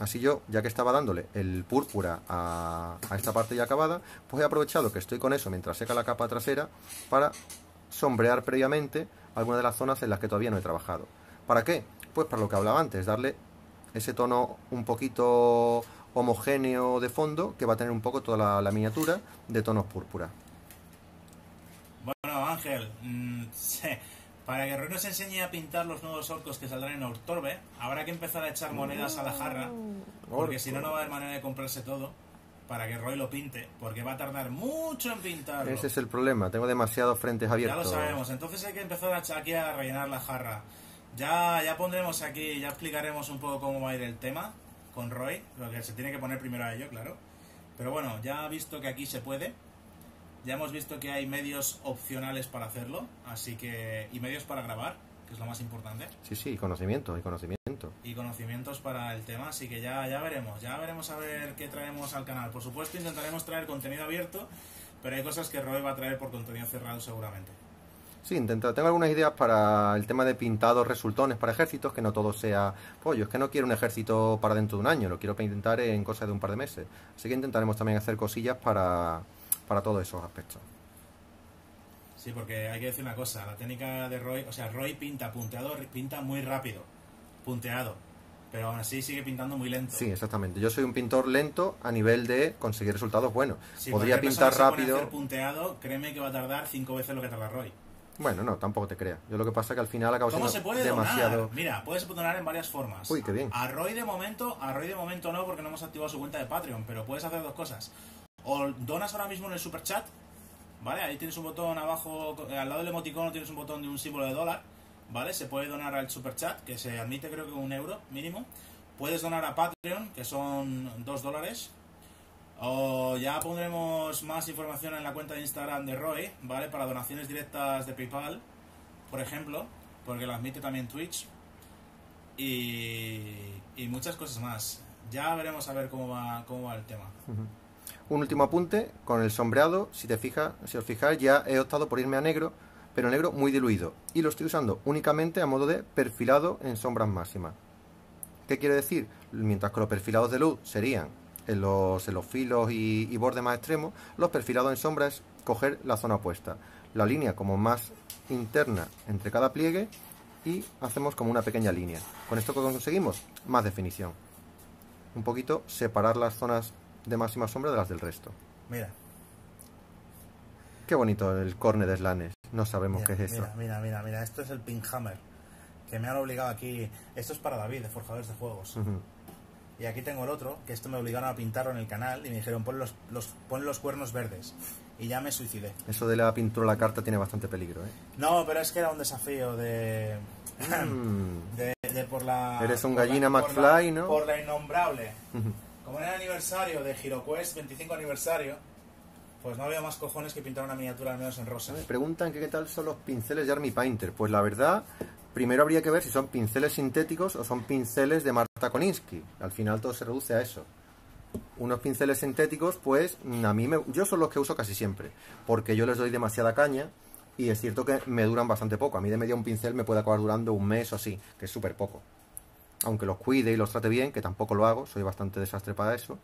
Así yo, ya que estaba dándole el púrpura a, esta parte ya acabada, pues he aprovechado que estoy con eso mientras seca la capa trasera para sombrear previamente algunas de las zonas en las que todavía no he trabajado. ¿Para qué? Pues para lo que hablaba antes, darle ese tono un poquito homogéneo de fondo que va a tener un poco toda la, miniatura de tonos púrpura. Ángel, mm, para que Roy nos enseñe a pintar los nuevos orcos que saldrán en Ortorbe, habrá que empezar a echar monedas a la jarra, porque si no, no va a haber manera de comprarse todo para que Roy lo pinte, porque va a tardar mucho en pintarlo. Ese es el problema, tengo demasiados frentes abiertos. Ya lo sabemos, entonces hay que empezar aquí a rellenar la jarra. Ya, ya pondremos aquí, ya explicaremos un poco cómo va a ir el tema con Roy, lo que se tiene que poner primero a ello, claro. Pero bueno, ya ha visto que aquí se puede. Ya hemos visto que hay medios opcionales para hacerlo, así que y medios para grabar, que es lo más importante. Sí, sí, conocimiento, y conocimiento. Y conocimientos para el tema, así que ya ya veremos, ya veremos a ver qué traemos al canal. Por supuesto, intentaremos traer contenido abierto, pero hay cosas que Roy va a traer por contenido cerrado seguramente. Sí, intento. Tengo algunas ideas para el tema de pintados resultones para ejércitos, que no todo sea pollo. Es que no quiero un ejército para dentro de un año, lo quiero pintar en cosa de un par de meses. Así que intentaremos también hacer cosillas para, para todos esos aspectos. Sí, porque hay que decir una cosa, la técnica de Roy, o sea, Roy pinta punteado, pinta muy rápido, punteado, pero aún así sigue pintando muy lento. Sí, exactamente. Yo soy un pintor lento a nivel de conseguir resultados buenos. Podría pintar rápido. punteado, créeme que va a tardar cinco veces lo que tarda Roy. Bueno, no, tampoco te creas. Yo lo que pasa es que al final acabo ¿Cómo se puede demasiado. Mira, puedes donar en varias formas. Uy, qué bien. A Roy de momento, a Roy de momento no, porque no hemos activado su cuenta de Patreon, pero puedes hacer dos cosas. O donas ahora mismo en el super chat, ¿vale? Ahí tienes un botón abajo, al lado del emoticono tienes un botón de un símbolo de dólar, ¿vale? Se puede donar al super chat, que se admite creo que un euro mínimo. Puedes donar a Patreon, que son dos dólares, o ya pondremos más información en la cuenta de Instagram de Roy, ¿vale? Para donaciones directas de PayPal, por ejemplo, porque lo admite también Twitch. Y, muchas cosas más. Ya veremos a ver cómo va, cómo va el tema. Un último apunte, con el sombreado, si te fijas, si os fijáis, ya he optado por irme a negro, pero negro muy diluido. Y lo estoy usando únicamente a modo de perfilado en sombras máximas. ¿Qué quiere decir? Mientras que los perfilados de luz serían en los, los filos y, bordes más extremos, los perfilados en sombra es coger la zona opuesta. La línea como más interna entre cada pliegue y hacemos como una pequeña línea. Con esto conseguimos más definición. Un poquito separar las zonas de máxima sombra de las del resto. Mira. Qué bonito el corne de Slanes. No sabemos qué es eso. Mira, mira, mira, mira. Esto es el Pink Hammer. Que me han obligado aquí. Esto es para David, de Forjadores de Juegos. Y aquí tengo el otro, que esto me obligaron a pintarlo en el canal y me dijeron, pon los, los, pon los cuernos verdes. Y ya me suicidé. Eso de la pintura a la carta tiene bastante peligro, ¿eh? No, pero es que era un desafío de... Mm. de, por la... Eres un gallina McFly, ¿no? Por la innombrable. Como era el aniversario de HeroQuest, 25 aniversario, pues no había más cojones que pintar una miniatura al menos en rosa. Me preguntan que qué tal son los pinceles de Army Painter. Pues la verdad, primero habría que ver si son pinceles sintéticos o son pinceles de Marta Koninsky. Al final todo se reduce a eso. Unos pinceles sintéticos, pues a mí me, yo son los que uso casi siempre, porque yo les doy demasiada caña y es cierto que me duran bastante poco. A mí de media un pincel me puede acabar durando un mes o así, que es súper poco. Aunque los cuide y los trate bien, que tampoco lo hago, soy bastante desastre para eso.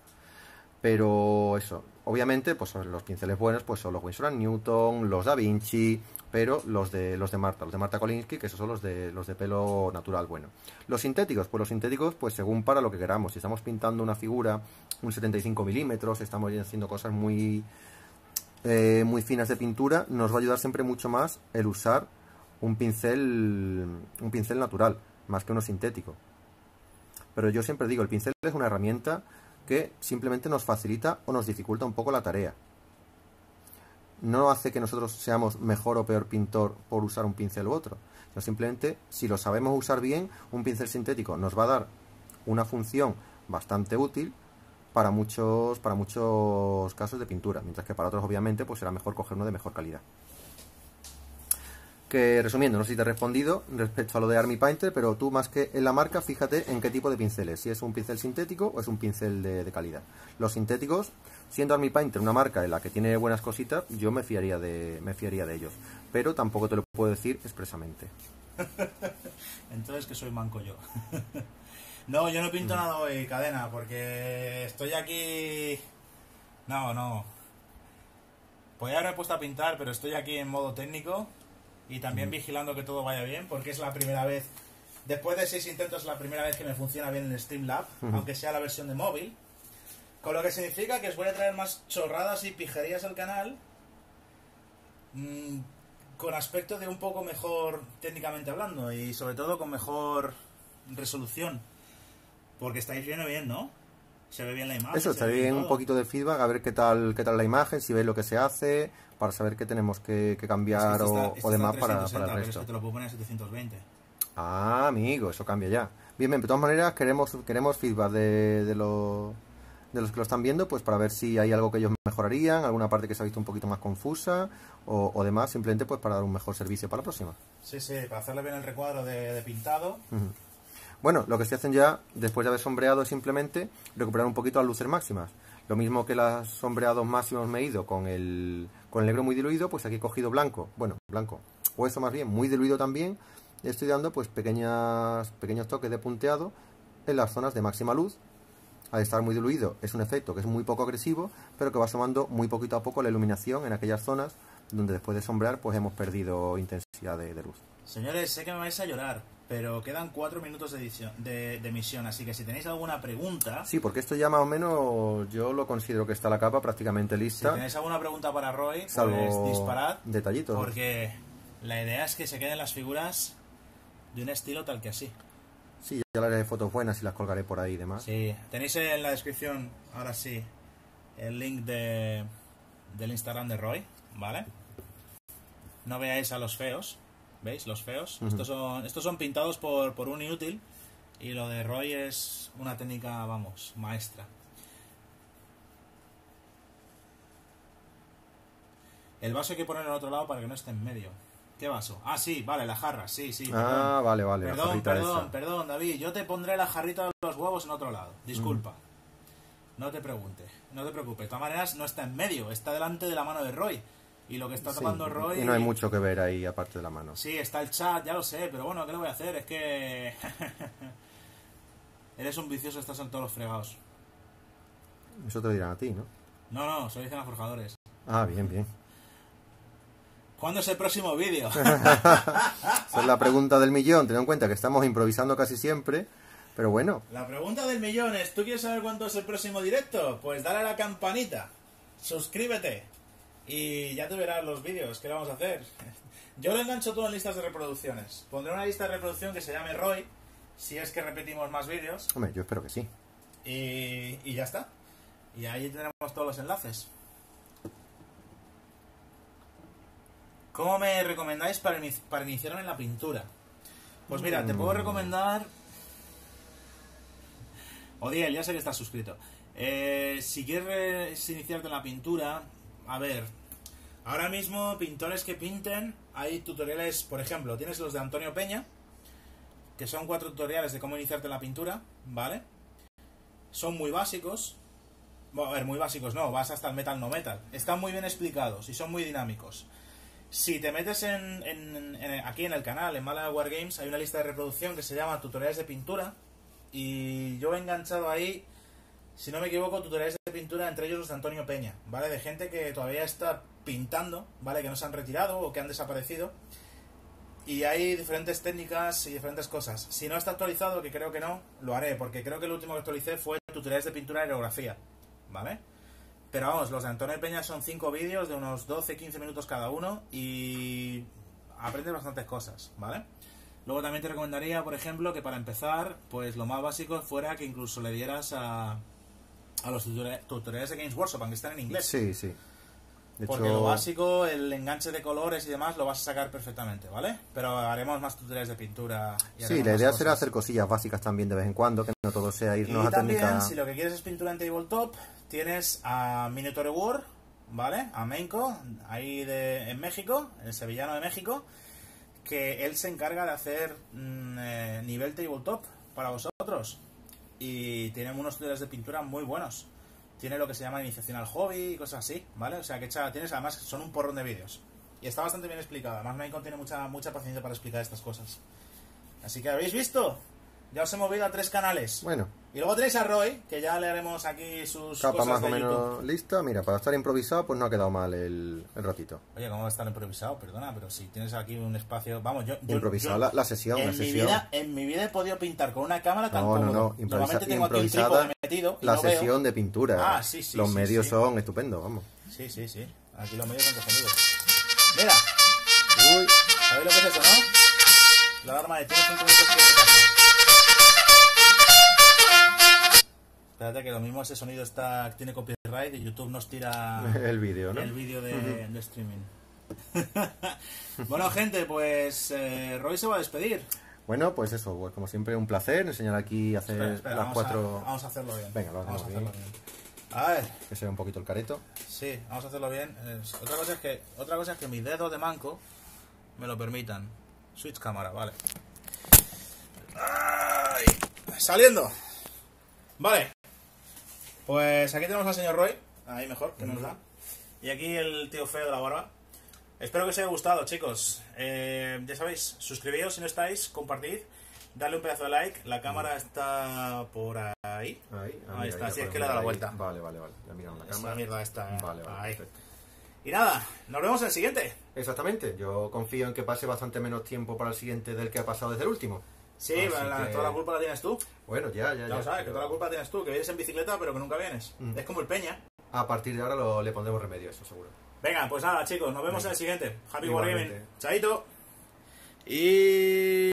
Pero eso, obviamente, pues los pinceles buenos pues son los Winsor Newton, los Da Vinci, pero los de los de Marta, los de Marta Kolinsky, que esos son los de los de pelo natural bueno. Los sintéticos, pues los sintéticos, pues según para lo que queramos. Si estamos pintando una figura, un 75 milímetros, estamos haciendo cosas muy eh, muy finas de pintura, nos va a ayudar siempre mucho más el usar un pincel un pincel natural, más que uno sintético. Pero yo siempre digo, el pincel es una herramienta que simplemente nos facilita o nos dificulta un poco la tarea. no hace que nosotros seamos mejor o peor pintor por usar un pincel u otro. Simplemente, si lo sabemos usar bien, un pincel sintético nos va a dar una función bastante útil para muchos, para muchos casos de pintura, mientras que para otros obviamente pues será mejor coger uno de mejor calidad. Que resumiendo, no sé si te he respondido respecto a lo de Army Painter, pero tú más que en la marca, fíjate en qué tipo de pinceles, si es un pincel sintético o es un pincel de, de calidad. Los sintéticos, siendo Army Painter una marca en la que tiene buenas cositas, yo me fiaría de, me fiaría de ellos, pero tampoco te lo puedo decir expresamente. Entonces que soy manco yo. no, yo no pinto nada hoy, cadena, porque estoy aquí. No, no. Podría haberme puesto a pintar, pero estoy aquí en modo técnico y también vigilando que todo vaya bien, porque es la primera vez, después de seis intentos, es la primera vez que me funciona bien el Streamlab, aunque sea la versión de móvil. Con lo que significa que os voy a traer más chorradas y pijerías al canal, mm, con aspecto de un poco mejor técnicamente hablando y sobre todo con mejor resolución. Porque estáis viendo bien, ¿no? Se ve bien la imagen. Eso, estaría bien un poquito de feedback, a ver qué tal, qué tal la imagen, si veis lo que se hace, para saber qué tenemos que, que Es que cambiar este o, demás para, 360, para el pero es resto. que te lo puedo poner a 720. Ah, amigo, eso cambia ya. Bien, bien, de todas maneras queremos, queremos feedback de, de, los, de los que lo están viendo, pues para ver si hay algo que ellos mejorarían, alguna parte que se ha visto un poquito más confusa o, o demás, simplemente pues para dar un mejor servicio para la próxima. Sí, sí, para hacerle bien el recuadro de, de pintado. Bueno, lo que se hacen ya, después de haber sombreado, es simplemente recuperar un poquito las luces máximas. Lo mismo que los sombreados máximos me he ido con el, con el negro muy diluido, pues aquí he cogido blanco, bueno, blanco, o eso más bien, muy diluido también, estoy dando pues pequeñas, pequeños toques de punteado en las zonas de máxima luz. Al estar muy diluido es un efecto que es muy poco agresivo, pero que va sumando muy poquito a poco la iluminación en aquellas zonas donde después de sombrear pues hemos perdido intensidad de, de luz. Señores, sé que me vais a llorar, pero quedan cuatro minutos de, edición, de, de emisión, así que si tenéis alguna pregunta, Sí, porque esto ya más o menos yo lo considero que está la capa prácticamente si lista, tenéis alguna pregunta para Roy, pues disparad, detallitos. porque la idea es que se queden las figuras de un estilo tal que así. Sí, ya le haré fotos buenas y las colgaré por ahí y demás. Sí, tenéis en la descripción, ahora sí, el link de, del Instagram de Roy, ¿vale? No veáis a los feos, ¿veis? Los feos. Estos, son, estos son pintados por, por un inútil y lo de Roy es una técnica, vamos, maestra. El vaso hay que ponerlo al otro lado para que no esté en medio. ¿Qué vaso? Ah, sí, vale, la jarra, sí, sí. perdón. ah, vale, vale, Perdón, perdón, esa. perdón, David. Yo te pondré la jarrita de los huevos en otro lado. Disculpa. No te pregunte. No te preocupes. De todas maneras, no está en medio. Está delante de la mano de Roy. Y lo que está Sí, tapando Roy... Y no hay mucho que ver ahí aparte de la mano. Sí, está el chat, ya lo sé. Pero bueno, ¿qué le voy a hacer? Es que... Eres un vicioso, estás en todos los fregados. Eso te lo dirán a ti, ¿no? No, no, se lo dicen a forjadores. Ah, bien, bien. ¿Cuándo es el próximo vídeo? Esa es la pregunta del millón, teniendo en cuenta que estamos improvisando casi siempre, pero bueno, La pregunta del millón es, ¿tú quieres saber cuándo es el próximo directo? Pues dale a la campanita, suscríbete y ya te verás los vídeos que vamos a hacer. Yo lo engancho todo en listas de reproducciones. Pondré una lista de reproducción que se llame Roy, si es que repetimos más vídeos, hombre, yo espero que sí. y, y ya está. Y ahí tenemos todos los enlaces. ¿Cómo me recomendáis para, para iniciarme en la pintura? Pues mira, te puedo recomendar... Odiel, ya sé que estás suscrito. Eh, si quieres iniciarte en la pintura, a ver, ahora mismo pintores que pinten, hay tutoriales, por ejemplo, tienes los de Antonio Peña, que son cuatro tutoriales de cómo iniciarte en la pintura, ¿vale? Son muy básicos. Bueno, a ver, muy básicos no, vas hasta el metal no metal. Están muy bien explicados y son muy dinámicos. Si te metes en, en- aquí en el canal, en Málaga Wargames, hay una lista de reproducción que se llama Tutoriales de Pintura. Y yo he enganchado ahí, si no me equivoco, tutoriales de pintura, entre ellos los de Antonio Peña, ¿vale? De gente que todavía está pintando, ¿vale? Que no se han retirado o que han desaparecido. Y hay diferentes técnicas y diferentes cosas. Si no está actualizado, que creo que no, lo haré, porque creo que el último que actualicé fue tutoriales de pintura y aerografía, ¿vale? Pero vamos, los de Antonio Peña son 5 vídeos de unos 12-15 minutos cada uno y aprendes bastantes cosas, ¿vale? Luego también te recomendaría, por ejemplo, que para empezar, pues lo más básico fuera que incluso le dieras a, a los tutoriales, de Games Workshop, aunque están en inglés. Sí, sí. De Porque hecho- lo básico, el enganche de colores y demás, lo vas a sacar perfectamente, ¿vale? Pero haremos más tutoriales de pintura. y Sí, la idea será hacer cosillas básicas también de vez en cuando, que no todo sea irnos Y a también, técnica. si lo que quieres es pintura en tabletop, tienes a Minotaur War, ¿vale? A Menko, ahí de, en México, el sevillano de México, que él se encarga de hacer mm, eh, nivel tabletop para vosotros. Y tiene unos tutoriales de pintura muy buenos. Tiene lo que se llama iniciación al hobby y cosas así, ¿vale? O sea, que echa, tienes además, son un porrón de vídeos. Y está bastante bien explicado. Además, Menko tiene mucha, mucha paciencia para explicar estas cosas. Así que, ¿habéis visto? Ya os he movido a tres canales. Bueno, Y luego tenéis a Roy, que ya le haremos aquí sus capa cosas más o menos YouTube. lista. Mira, para estar improvisado, pues no ha quedado mal el, el ratito. Oye, ¿cómo va a estar improvisado? Perdona, pero si tienes aquí un espacio... Vamos, yo... yo- Improvisado yo- la, la sesión, en la mi, sesión. vida, en mi vida he podido pintar con una cámara tan No, no, no, improvisa- aquí un improvisada trípode metido y La no veo. sesión de pintura. Ah, sí, sí, Los sí, medios sí. son estupendos, vamos. Sí, sí, sí. Aquí los medios son cojonudos. Mira, Uy, ¿sabéis lo que es eso, no? La alarma de tienes 5 minutos que Espérate que lo mismo ese sonido está tiene copyright y YouTube nos tira... el vídeo, ¿no? El vídeo de, de streaming. bueno, gente, pues eh, Roy se va a despedir. Bueno, pues eso, pues como siempre un placer enseñar aquí hacer Espera, espera, las vamos, cuatro... a, vamos a hacerlo bien. Venga, lo vamos a hacemos hacerlo bien. A ver, Que sea un poquito el careto. sí, vamos a hacerlo bien. Otra, cosa es que, otra cosa es que mis dedos de manco me lo permitan. Switch cámara, vale. Ay, saliendo. Vale. Pues aquí tenemos al señor Roy. Ahí mejor, que nos da. Y aquí el tío feo de la barba. Espero que os haya gustado, chicos. Eh, ya sabéis, suscribíos si no estáis, compartid, darle un pedazo de like. La cámara está por ahí. Ahí, ah, Ahí mira, está, ya si es que le da la vuelta. Vale, vale, vale. Ya miramos la cámara. mierda está Vale, vale. ahí. perfecto. Y nada, nos vemos en el siguiente. Exactamente. Yo confío en que pase bastante menos tiempo para el siguiente del que ha pasado desde el último. Sí, Así la- que- toda la culpa la tienes tú. Bueno, ya, ya, Ya ya. lo sabes, que toda la culpa la tienes tú, que vienes en bicicleta pero que nunca vienes. Mm. Es como el Peña. A partir de ahora lo- le pondremos remedio, eso seguro. Venga, pues nada, chicos, nos vemos Venga. en el siguiente. Happy. Wargaming. Chaito. Y...